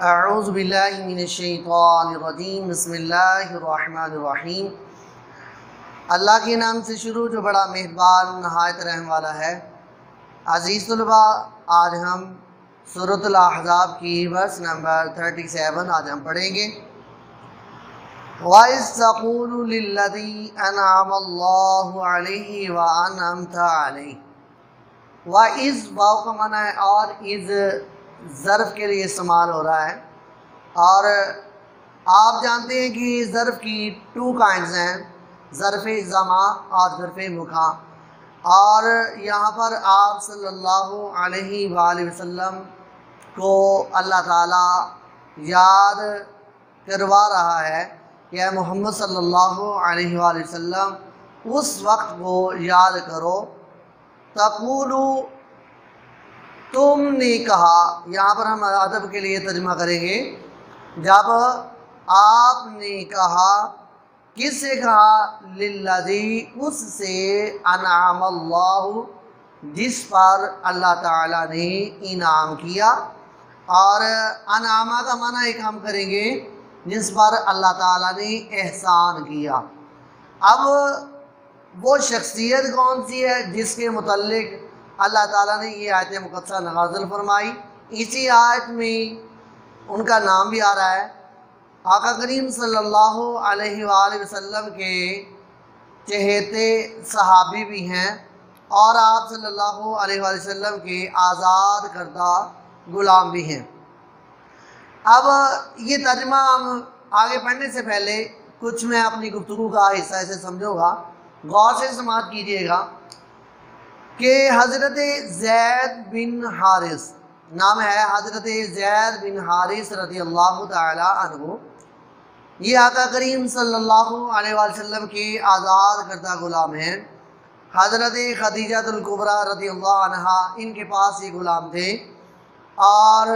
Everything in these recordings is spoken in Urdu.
اعوذ باللہ من الشیطان الرجیم، بسم اللہ الرحمن الرحیم۔ اللہ کے نام سے شروع جو بڑا مہربان، نہایت رحم والا ہے۔ عزیز طلبہ آج ہم صورت الاحزاب کی ورس نمبر 37 آج ہم پڑھیں گے۔ وَإِذْ تَقُولُ لِلَّذِي أَنْعَمَ اللَّهُ عَلَيْهِ وَأَنْعَمْتَ عَلَيْهِ۔ وَإِذْ، واو کا معنی ہے اور، اِذ ظرف کے لیے استعمال ہو رہا ہے۔ اور آپ جانتے ہیں کہ ظرف کی ٹو کائنڈز ہیں، ظرف زما اور ظرف مکھا اور یہاں پر آپ صلی اللہ علیہ وآلہ وسلم کو اللہ تعالیٰ یاد کروا رہا ہے کہ اے محمد صلی اللہ علیہ وآلہ وسلم، اس وقت کو یاد کرو۔ تقولو تم نے کہا، یہاں پر ہم ادب کے لیے ترجمہ کریں گے، جب آپ نے کہا کس سے کہا، للذی، اس سے انعام اللہ، جس پر اللہ تعالیٰ نے انعام کیا۔ اور انعامہ کا معنی ایک ہم کریں گے، جس پر اللہ تعالیٰ نے احسان کیا۔ اب وہ شخصیت کون سی ہے جس کے متعلق اللہ تعالیٰ نے یہ آیت مقدسہ نازل فرمائی۔ اسی آیت میں ان کا نام بھی آ رہا ہے۔ آقا کریم صلی اللہ علیہ وآلہ وسلم کے چہیتے صحابی بھی ہیں اور آپ صلی اللہ علیہ وآلہ وسلم کے آزاد کردہ غلام بھی ہیں۔ اب یہ ترجمہ ہم آگے پڑھنے سے پہلے کچھ میں اپنی گفتگو کا حصہ ایسے سمجھوں گا۔ غور سے سماعت کیجیے گا۔ کہ حضرت زید بن حارث، نام ہے حضرت زید بن حارث رضی اللہ تعالی عنہ۔ یہ آقا کریم صلی اللہ علیہ وآلہ وسلم کے آزاد کردہ غلام ہیں۔ حضرت خدیجہ القبرہ رضی اللہ عنہ ان کے پاس یہ غلام تھے۔ اور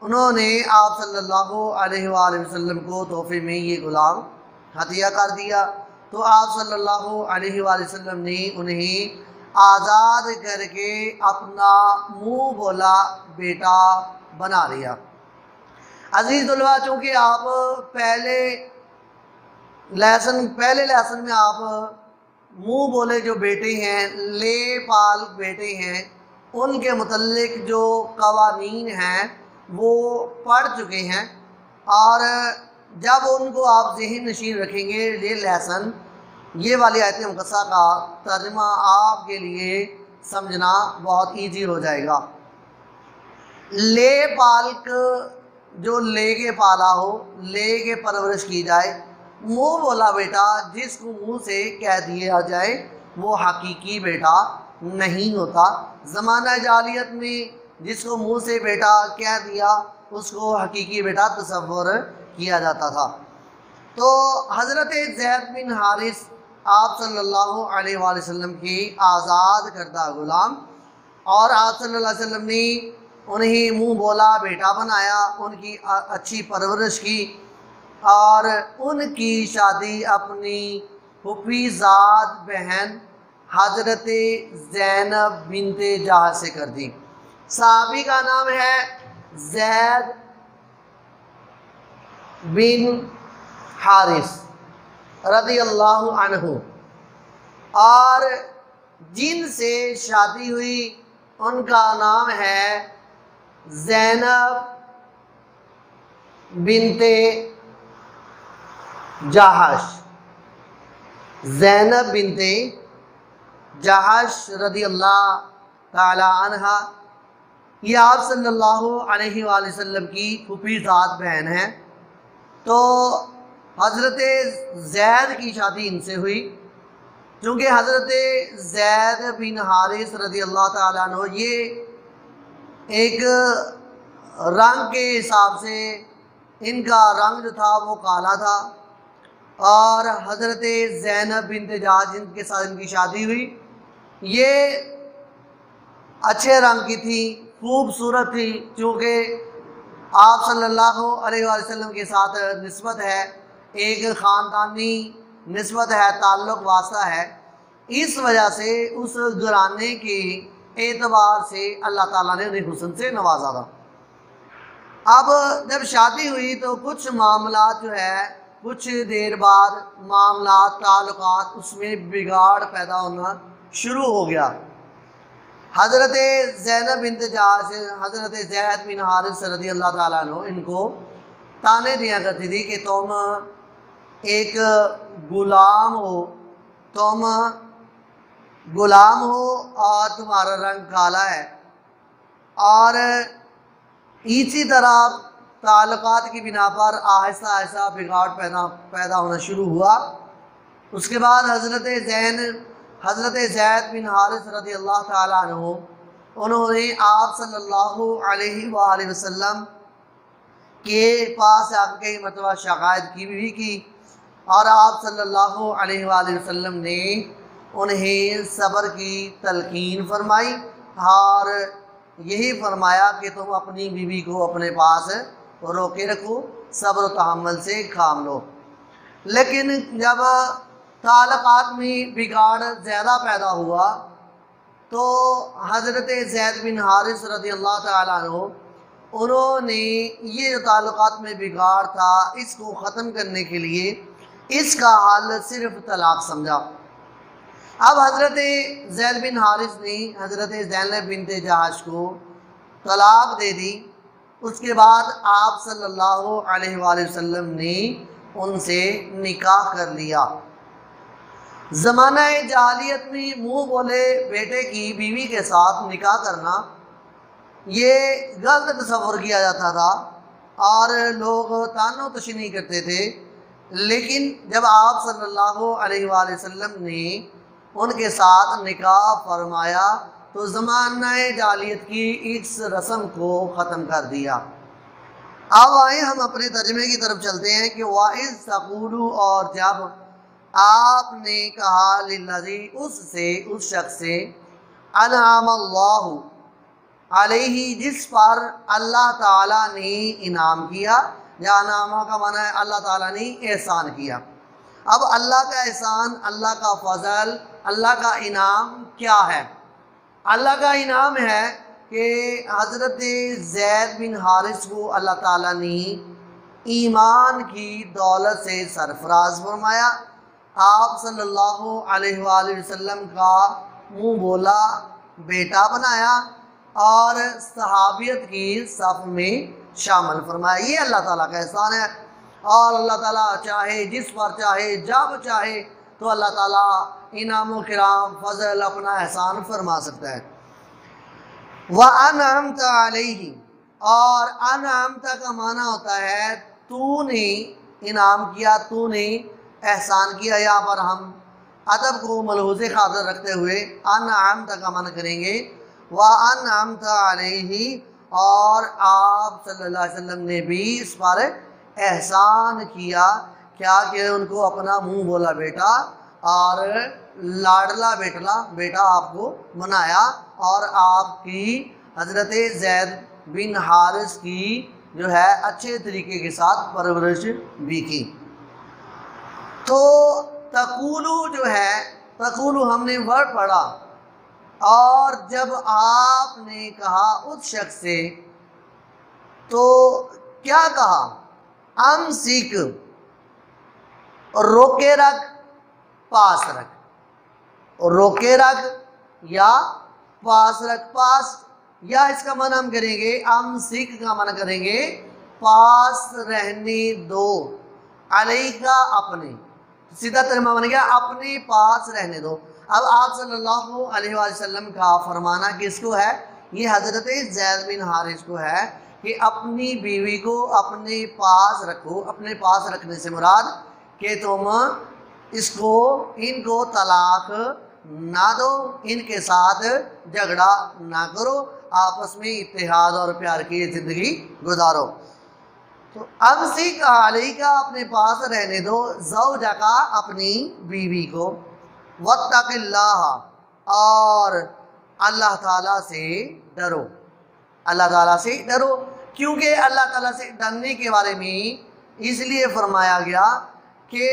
انہوں نے آپ صلی اللہ علیہ وآلہ وسلم کو تحفے میں یہ غلام ہتھیہ کر دیا۔ تو آپ صلی اللہ علیہ وآلہ وسلم نے انہیں آزاد کر کے اپنا منہ بولا، بیٹا بنا لیا۔ عزیز طلبہ چونکہ آپ پہلے لیسن پہلے لیسن میں آپ منہ بولے جو بیٹے ہیں، لے پال بیٹے ہیں، ان کے متعلق جو قوانین ہیں، وہ پڑھ چکے ہیں۔ اور جب ان کو آپ ذہن نشین رکھیں گے یہ لیسن یہ والی آیت مقصہ کا ترجمہ آپ کے لیے سمجھنا بہت ایزی ہو جائے گا۔ لے پالک جو لے کے پالا ہو، لے کے پرورش کی جائے۔ منہ بولا بیٹا، جس کو منہ سے کہہ دیا جائے، وہ حقیقی بیٹا نہیں ہوتا۔ زمانہ جالیت میں جس کو منہ سے بیٹا کہہ دیا، اس کو حقیقی بیٹا تصور کیا جاتا تھا۔ تو حضرت زید بن حارث آپ صلی اللہ علیہ وآلہ وسلم کی آزاد کردہ غلام اور آپ صلی اللہ علیہ وسلم نے انہیں منہ بولا، بیٹا بنایا، ان کی اچھی پرورش کی اور ان کی شادی اپنی پھپھی بہن حضرت زینب بنت جہاں سے کر دی۔ صحابی کا نام ہے زید بن حارث۔ رضی اللہ عنہ۔ اور جن سے شادی ہوئی، ان کا نام ہے زینب بنت جہش۔ زینب بنت جہش رضی اللہ تعالی عنہ۔ یہ آپ صلی اللہ علیہ وآلہ وسلم کی پھپھی ذات بہن ہیں۔ تو حضرت زید کی شادی ان سے ہوئی۔ چونکہ حضرت زید بن حارث رضی اللہ تعالیٰ عنہ یہ ایک رنگ کے حساب سے ان کا رنگ جو تھا وہ کالا تھا۔ اور حضرت زینب بنت جہاز جن کے ساتھ ان کی شادی ہوئی، یہ اچھے رنگ کی تھی، خوبصورت تھی، چونکہ آپ صلی اللہ علیہ وسلم کے ساتھ نسبت ہے۔ ایک خاندانی نسبت ہے، تعلق واسطہ ہے۔ اس وجہ سے اس گرانے کے اعتبار سے اللہ تعالیٰ نے انہیں حسن سے نوازا تھا۔ اب جب شادی ہوئی تو کچھ معاملات جو ہے، کچھ دیر بعد معاملات، تعلقات اس میں بگاڑ پیدا ہونا شروع ہو گیا۔ حضرت زینب بنت جاش حضرت زید بن حارث رضی اللہ تعالیٰ عنہ، ان کو تانے دیا کرتی تھی کہ تم ایک غلام ہو، تم غلام ہو اور تمہارا رنگ کالا ہے۔ اور اسی طرح تعلقات کی بنا پر آہستہ آہستہ بگاڑ پیدا پیدا ہونا شروع ہوا۔ اس کے بعد حضرت زین، حضرت زید بن حارث رضی اللہ تعالیٰ عنہ، انہوں نے آپ صلی اللہ علیہ وآلہ وسلم کے پاس آ کے مرتبہ شکایت کی بھی کی۔ اور آپ صلی اللہ علیہ وآلہ وسلم نے انہیں صبر کی تلقین فرمائی اور یہی فرمایا کہ تم اپنی بیوی کو اپنے پاس روکے رکھو، صبر و تحمل سے کام لو۔ لیکن جب تعلقات میں بگاڑ زیادہ پیدا ہوا تو حضرت زید بن حارث رضی اللہ تعالیٰ عنہ، انہوں نے یہ جو تعلقات میں بگاڑ تھا، اس کو ختم کرنے کے لیے اس کا حل صرف طلاق سمجھا۔ اب حضرت زید بن حارث نے حضرت زینب بنت جہاز کو طلاق دے دی۔ اس کے بعد آپ صلی اللہ علیہ وآلہ وسلم نے ان سے نکاح کر لیا۔ زمانہ جہالیت میں منہ بولے بیٹے کی بیوی کے ساتھ نکاح کرنا، یہ غلط تصور کیا جاتا تھا اور لوگ تان و تشنی کرتے تھے۔ لیکن جب آپ صلی اللہ علیہ وآلہ وسلم نے ان کے ساتھ نکاح فرمایا تو زمانہ جالیت کی اس رسم کو ختم کر دیا۔ اب آئیں ہم اپنے ترجمے کی طرف چلتے ہیں کہ واحد سقولو اور جب آپ نے کہا للذی اس سے، اس شخص سے انعام اللہ علیہ، جس پر اللہ تعالیٰ نے انعام کیا یا انعامہ کا معنی ہے اللہ تعالیٰ نے احسان کیا۔ اب اللہ کا احسان، اللہ کا فضل، اللہ کا انعام کیا ہے؟ اللہ کا انعام ہے کہ حضرت زید بن حارث کو اللہ تعالیٰ نے ایمان کی دولت سے سرفراز فرمایا۔ آپ صلی اللہ علیہ وآلہ وسلم کا منہ بولا، بیٹا بنایا اور صحابیت کی صف میں شامل فرمایا یہ اللہ تعالیٰ کا احسان ہے۔ اور اللہ تعالیٰ چاہے جس پر چاہے جب چاہے، تو اللہ تعالیٰ انعام و کرام، فضل اپنا احسان فرما سکتا ہے۔ وَأَنْعَمْتَ عَلَيْهِ۔ اور انعمت کا معنی ہوتا ہے تو نے انعام کیا تو نے احسان کیا۔ یہاں پر ہم ادب کو ملحوظ خاطر رکھتے ہوئے انعمت کا معنی کریں گے۔ وَأَنْعَمْتَ عَلَيْهِ۔ اور آپ صلی اللہ علیہ وسلم نے بھی اس پر احسان کیا کیا کہ ان کو اپنا منہ بولا بیٹا اور لاڈلا بیٹلا، بیٹا آپ کو بنایا اور آپ کی حضرت زید بن حارث کی جو ہے اچھے طریقے کے ساتھ پرورش بھی کی۔ تو تقولو جو ہے، تقولو ہم نے ورڈ پڑھا۔ اور جب آپ نے کہا اس شخص سے، تو کیا کہا؟ ام سیکھ، روکے رکھ، پاس رکھ۔ روکے رکھ یا پاس رکھ، پاس یا اس کا معنی ہم کریں گے ام سیکھ کا معنی کریں گے، پاس رہنے دو۔ علیہ کا اپنے۔ سیدھا ترمہ بن گیا، اپنے پاس رہنے دو۔ اب آپ صلی اللہ علیہ وآلہ وسلم کا فرمانا کس کو ہے؟ یہ حضرت زید بن حارث کو ہے کہ اپنی بیوی کو اپنے پاس رکھو، اپنے پاس رکھنے سے مراد کہ تم اس کو، ان کو طلاق نہ دو، ان کے ساتھ جھگڑا نہ کرو، آپس میں اتحاد اور پیار کی زندگی گزارو۔ تو اب سکھ علی کا اپنے پاس رہنے دو، زوجہ کا اپنی بیوی کو۔ وَاتَّقِ اللَّهَ اور اللہ تعالیٰ سے ڈرو۔ اللہ تعالیٰ سے ڈرو، کیونکہ اللہ تعالیٰ سے ڈرنے کے بارے میں اس لیے فرمایا گیا کہ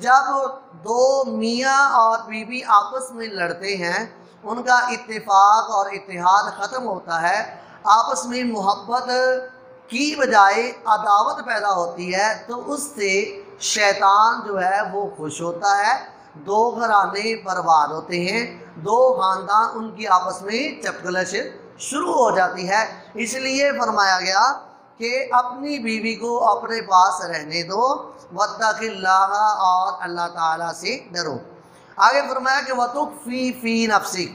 جب دو میاں اور بی بی آپس میں لڑتے ہیں، ان کا اتفاق اور اتحاد ختم ہوتا ہے۔ آپس میں محبت کی بجائے عداوت پیدا ہوتی ہے، تو اس سے شیطان جو ہے وہ خوش ہوتا ہے۔ دو گھرانے برباد ہوتے ہیں۔ دو خاندان ان کی آپس میں چپکلش شروع ہو جاتی ہے۔ اس لیے فرمایا گیا کہ اپنی بیوی کو اپنے پاس رہنے دو۔ وَتَّقِ اللَّهَ اور اللہ تعالیٰ سے ڈرو۔ آگے فرمایا کہ وَتُقْ فِي فِي نَفْسِكْ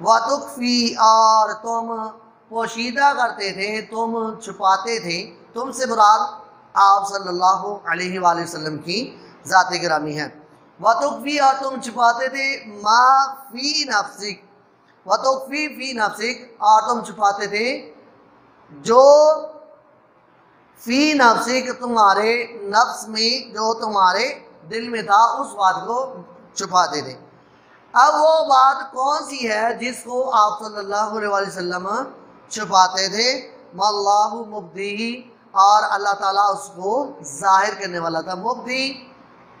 وَتُقْ فِي اور تم پوشیدہ کرتے تھے، تم چھپاتے تھے۔ تم سے مراد آپ صلی اللہ علیہ وآلہ وسلم کی ذات گرامی ہے۔ وَتُقْ اور تم چھپاتے تھے مَا فِي نَفْسِكْ وَتُقْ فِي فِي اور تم چھپاتے تھے جو فی نفسی کہ تمہارے نفس میں، جو تمہارے دل میں تھا، اس بات کو چھپاتے تھے۔ اب وہ بات کون سی ہے جس کو آپ صلی اللہ علیہ وسلم چھپاتے تھے؟ اللہ مبدی اور اللہ تعالیٰ اس کو ظاہر کرنے والا تھا۔ مبدی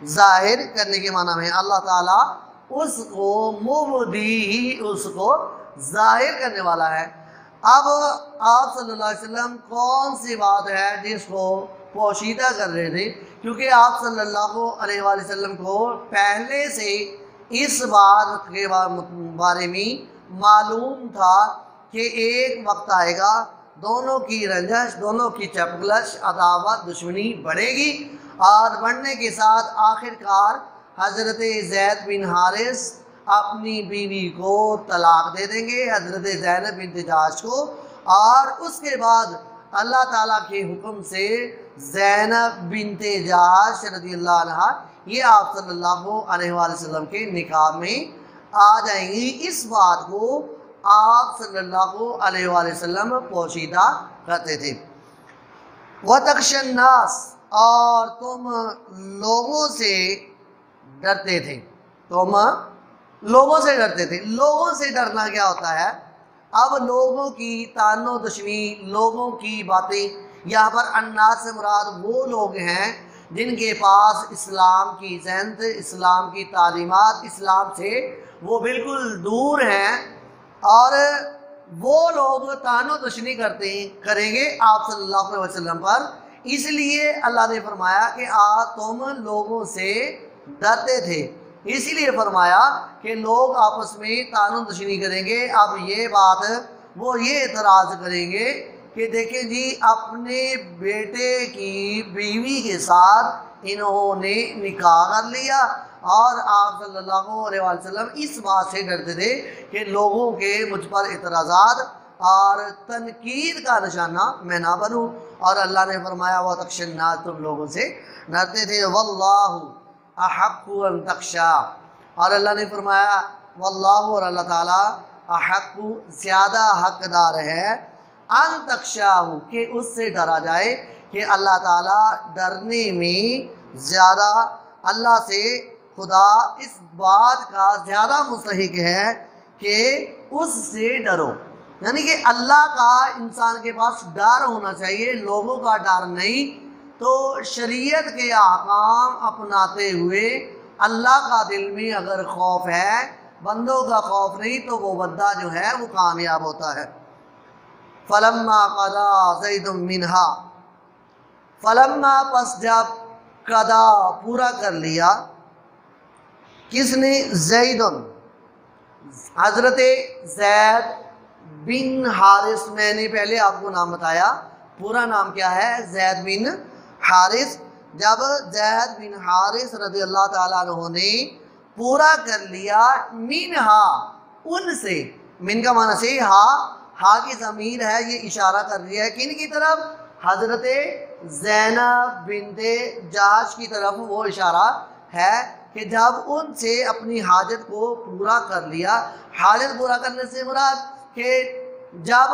ظاہر کرنے کے معنی میں اللہ تعالیٰ اس کو مبدی اس کو ظاہر کرنے والا ہے۔ اب آپ صلی اللہ علیہ وسلم کون سی بات ہے جس کو پوشیدہ کر رہے تھے؟ کیونکہ آپ صلی اللہ علیہ وآلہ وسلم کو پہلے سے اس بات کے بارے میں معلوم تھا کہ ایک وقت آئے گا، دونوں کی رنجش، دونوں کی چپگلش، عداوت، دشمنی بڑھے گی۔ اور بڑھنے کے ساتھ آخر کار حضرت زید بن حارث اپنی بیوی کو طلاق دے دیں گے، حضرت زینب بنت جاش کو، اور اس کے بعد اللہ تعالیٰ کے حکم سے زینب بنت جاش رضی اللہ عنہ یہ آپ صلی اللہ علیہ وآلہ وسلم کے نکاح میں آ جائیں گی۔ اس بات کو آپ صلی اللہ علیہ وآلہ وسلم پوشیدہ کرتے تھے۔ وَتَقْشَ النَّاسِ اور تم لوگوں سے ڈرتے تھے۔ تم لوگوں سے ڈرتے تھے۔ لوگوں سے ڈرنا کیا ہوتا ہے؟ اب لوگوں کی تان و دشمی لوگوں کی باتیں، یہاں پر اناس سے مراد وہ لوگ ہیں جن کے پاس اسلام کی زینت اسلام کی تعلیمات، اسلام سے وہ بالکل دور ہیں اور وہ لوگ تان و دشنی کرتے ہیں، کریں گے آپ صلی اللہ علیہ وسلم پر۔ اس لیے اللہ نے فرمایا کہ آ، تم لوگوں سے ڈرتے تھے۔ اسی لیے فرمایا کہ لوگ آپس میں تعلق دشنی کریں گے۔ اب یہ بات، وہ یہ اعتراض کریں گے کہ دیکھیں جی اپنے بیٹے کی بیوی کے ساتھ انہوں نے نکاح کر لیا اور آپ صلی اللہ علیہ وسلم اس بات سے ڈرتے تھے کہ لوگوں کے مجھ پر اعتراضات اور تنقید کا نشانہ میں نہ بنوں۔ اور اللہ نے فرمایا، وہ تخشنات تم لوگوں سے ڈرتے تھے. واللہ احق ان تخشا۔ اور اللہ نے فرمایا، واللہ اور اللہ تعالیٰ احق زیادہ حقدار ہے ان تخشا کہ اس سے ڈرا جائے کہ اللہ تعالیٰ ڈرنے میں زیادہ اللہ سے خدا اس بات کا زیادہ مستحق ہے کہ اس سے ڈرو۔ یعنی کہ اللہ کا انسان کے پاس ڈر ہونا چاہیے، لوگوں کا ڈر نہیں۔ تو شریعت کے احکام اپناتے ہوئے اللہ کا دل میں اگر خوف ہے، بندوں کا خوف نہیں، تو وہ بندہ جو ہے، وہ کامیاب ہوتا ہے۔ فلما قدا زید منہا۔ فلما پس جب قدا پورا کر لیا، کس نے؟ زید حضرت زید بن حارث، میں نے پہلے آپ کو نام بتایا، پورا نام کیا ہے؟ زید بن حارث۔ جب زید بن حارث رضی اللہ تعالیٰ عنہ نے پورا کر لیا، منہا، ان سے۔ من کا معنی سے ہا ہا کی ضمیر ہے، یہ اشارہ کر رہی ہے کن کی طرف حضرت زینب بنت جاش کی طرف وہ اشارہ ہے کہ جب ان سے اپنی حاجت کو پورا کر لیا، حاجت پورا کرنے سے مراد کہ جب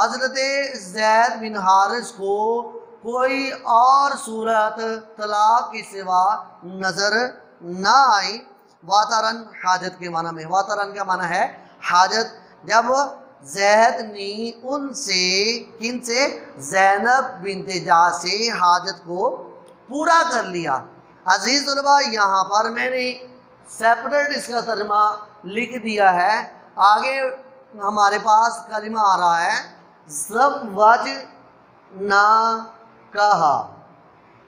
حضرت زید بن حارث کو کوئی اور صورت طلاق کی سوا نظر نہ آئی، واترن حاجت کے معنی میں، واترن کا معنی ہے حاجت۔ جب زید نے ان سے، کن سے؟ زینب بنت جا سے حاجت کو پورا کر لیا۔ عزیز طلبہ یہاں پر میں نے سیپریٹ اس کا ترجمہ لکھ دیا ہے۔ آگے ہمارے پاس کلمہ آ رہا ہے زب وج نہ کہا۔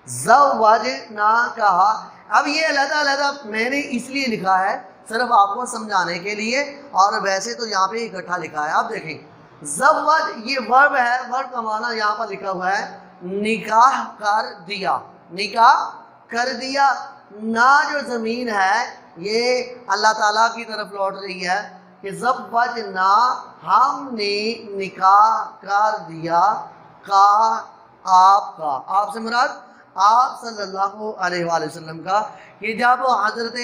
زوج نہ کہا۔ اب یہ علیحدہ علیحدہ میں نے اس لیے لکھا ہے صرف آپ کو سمجھانے کے لیے، اور ویسے تو یہاں پہ اکٹھا لکھا ہے۔ آپ دیکھیں، زوج، یہ ورب ہے، ورب کا معنی یہاں پر لکھا ہوا ہے، نکاح کر دیا۔ نکاح کر دیا۔ نہ جو زمین ہے، یہ اللہ تعالیٰ کی طرف لوٹ رہی ہے۔ کہ زوج ہم نے نکاح کر دیا کا آپ کا۔ آپ سے مراد آپ صلی اللہ علیہ وآلہ وسلم کا۔ کہ جب حضرت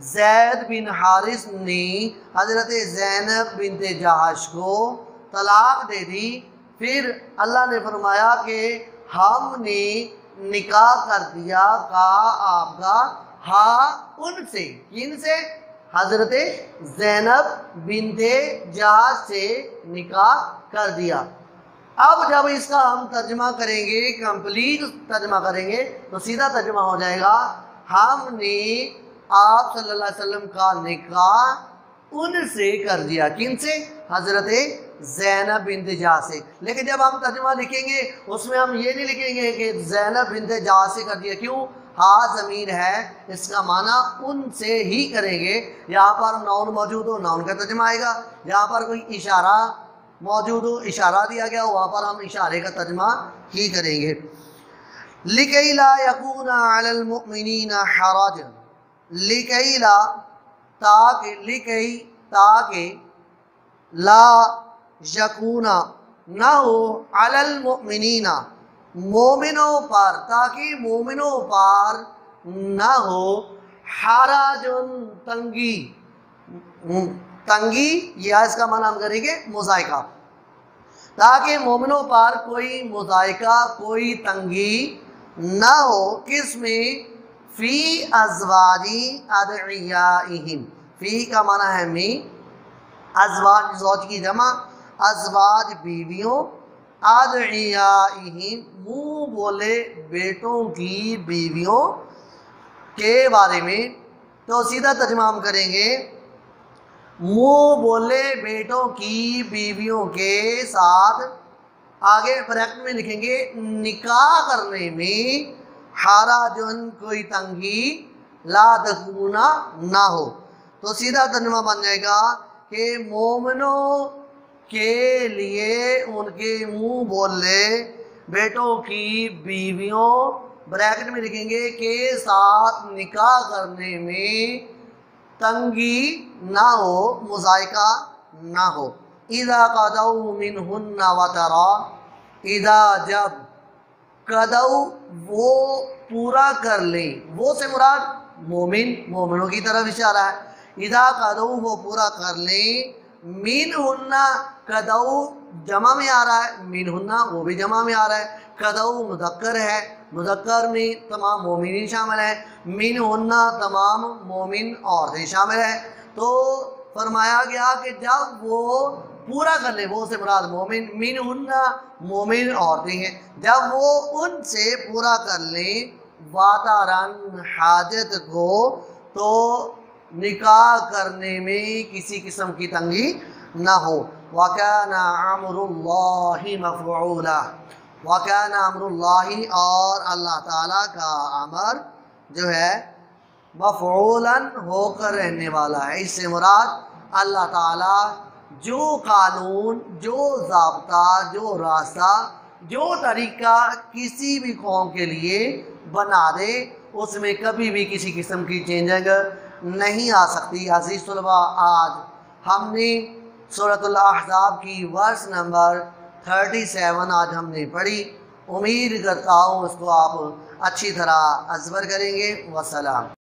زید بن حارث نے حضرت زینب بنت جہاش کو طلاق دے دی، پھر اللہ نے فرمایا کہ ہم نے نکاح کر دیا کا آپ کا۔ ہاں ان سے، کن سے؟ حضرت زینب بنت جہاز سے نکاح کر دیا۔ اب جب اس کا ہم ترجمہ کریں گے، کمپلیٹ ترجمہ کریں گے، تو سیدھا ترجمہ ہو جائے گا۔ ہم نے آپ صلی اللہ علیہ وسلم کا نکاح ان سے کر دیا۔ کن سے؟ حضرت زینب بنت جا سے۔ لیکن جب ہم ترجمہ لکھیں گے، اس میں ہم یہ نہیں لکھیں گے کہ زینب بنت جا سے کر دیا۔ کیوں؟ ہاں ضمیر ہے، اس کا معنی ان سے ہی کریں گے۔ یہاں پر نون موجود ہو، نون کا ترجمہ آئے گا۔ یہاں پر کوئی اشارہ موجود ہو، اشارہ دیا گیا ہو وہاں پر ہم اشارے کا ترجمہ ہی کریں گے۔ لِكَيْ لَا يَكُونَ عَلَى الْمُؤْمِنِينَ حَرَجٌ لِكَيْ لَا تاکہ لِكَيْ تاکہ لا یکون نہ ہو علی مومنوں پر، تاکہ مومنوں پر نہ ہو حراجن تنگی۔ تنگی یا اس کا معنی ہم کریں گے مذائقہ تاکہ مومنوں پر کوئی مذائقہ کوئی تنگی نہ ہو، کس میں؟ فی ازواجی ادعیائہم۔ فی کا معنی ہے میں۔ ازواج، زوج کی جمع۔ ازواج بیویوں۔ ادعیائہم منہ بولے بیٹوں کی بیویوں کے بارے میں تو سیدھا ترجمہ ہم کریں گے۔ منہ بولے بیٹوں کی بیویوں کے ساتھ آگے بریکٹ میں لکھیں گے، نکاح کرنے میں حراجن کوئی تنگی لا تکونا نہ ہو۔ تو سیدھا ترجمہ بن جائے گا کہ مومنوں کے لیے ان کے منہ بولے، بیٹوں کی بیویوں، بریکٹ میں لکھیں گے کے ساتھ نکاح کرنے میں تنگی نہ ہو، مذائقہ نہ ہو۔ اذا قدو منہن وطرا اذا جب قدو وہ پورا کر لیں۔ وہ سے مراد مومن، مومنوں کی طرف اشارہ ہے۔ اذا قدو وہ پورا کر لیں۔ من ہننا قدو جمع میں آ رہا ہے من ہننا وہ بھی جمع میں آ رہا ہے۔ قدو مذکر ہے، مذکر میں تمام مومنین شامل ہیں۔ من ہننا تمام مومن عورتیں شامل ہیں۔ تو فرمایا گیا کہ جب وہ پورا کر لیں وہ سے مراد مومن من ہننا مومن عورتیں ہیں۔ جب وہ ان سے پورا کر لیں، واتارن حاجت کو، تو نکاح کرنے میں کسی قسم کی تنگی نہ ہو۔ وَكَانَ عَمْرُ اللَّهِ مَفْعُولًا۔ وَكَانَ عَمْرُ اللَّهِ اور اللہ تعالیٰ کا عمر جو ہے مفعولاً ہو کر رہنے والا ہے۔ اس سے مراد اللہ تعالیٰ جو قانون، جو ضابطہ، جو راستہ، جو طریقہ کسی بھی قوم کے لیے بنا دے، اس میں کبھی بھی کسی قسم کی چینجنگ نہیں آ سکتی۔ عزیز طلباء، آج ہم نے صورت الاحزاب کی ورس نمبر تھرٹی سیون آج ہم نے پڑھی۔ امید کرتا ہوں اس کو آپ اچھی طرح ازبر کریں گے۔ وسلام۔